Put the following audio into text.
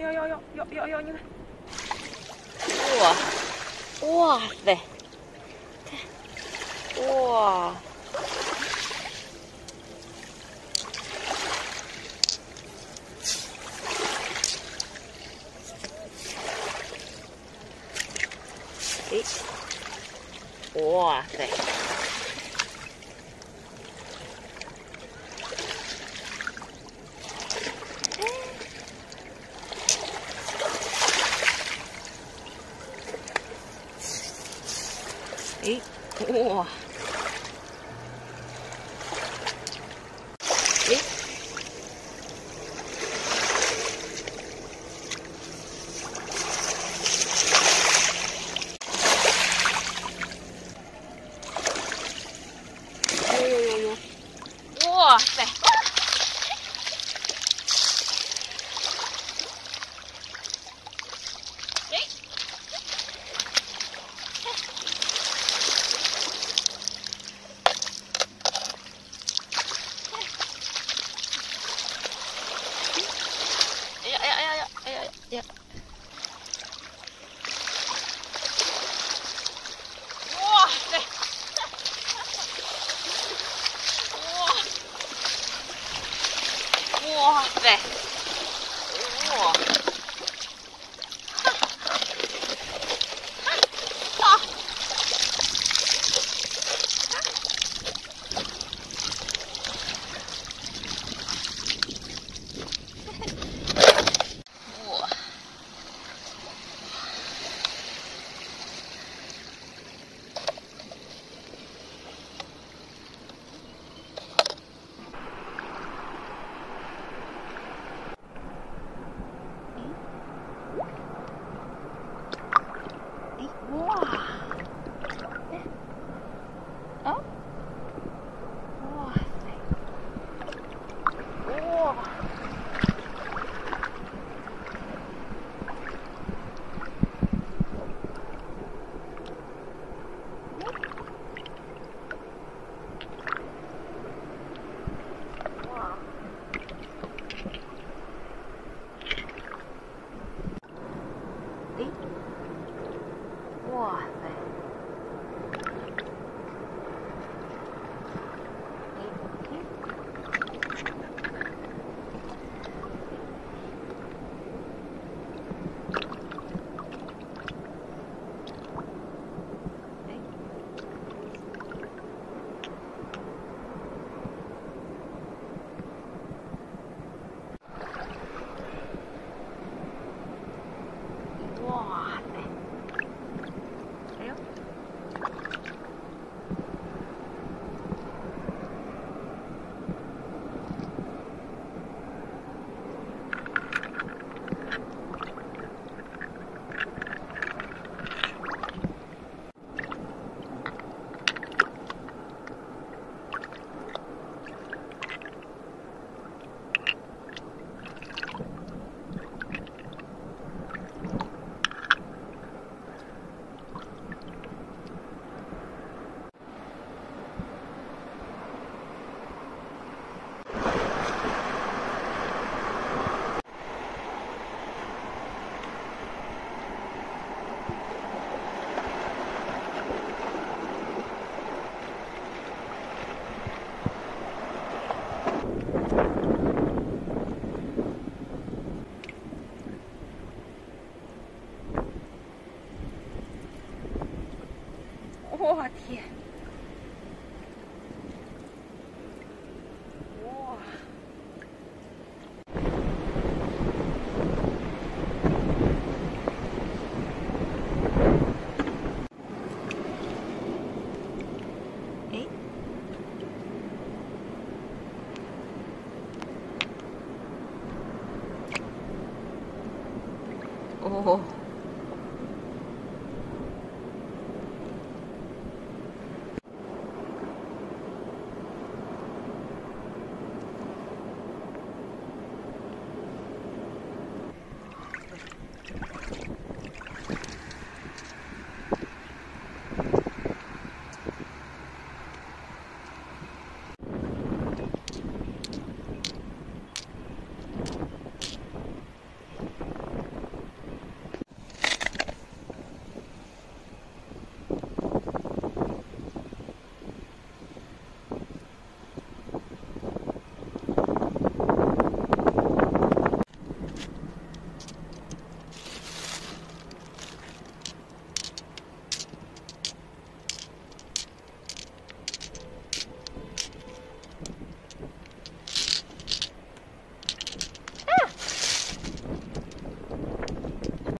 要要要要要要，你看，哇，哇塞，哇，哎，哇塞。哎，哇！哎，呦呦呦呦！哇塞！呀！哇塞！哇！哇塞！天！哇！哎！哦。